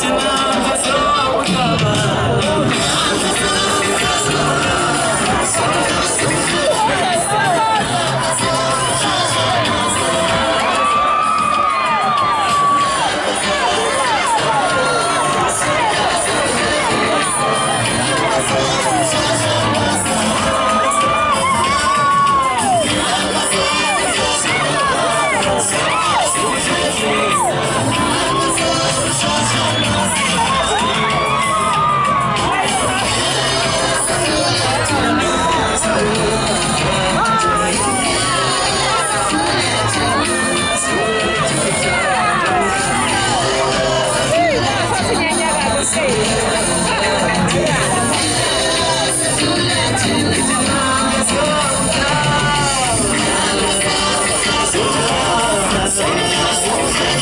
It's you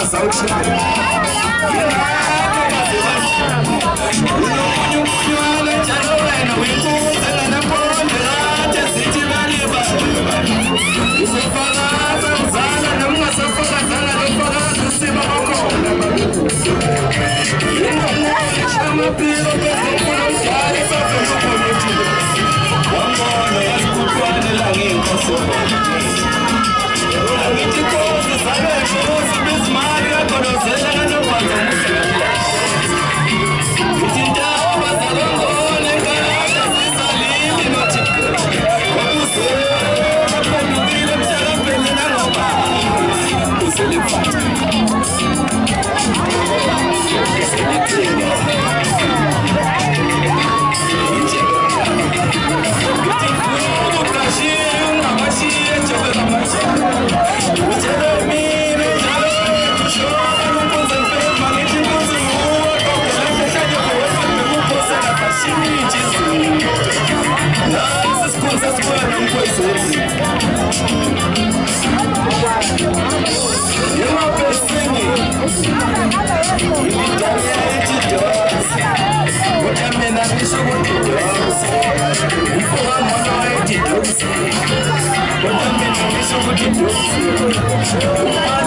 Mapiro すごいな。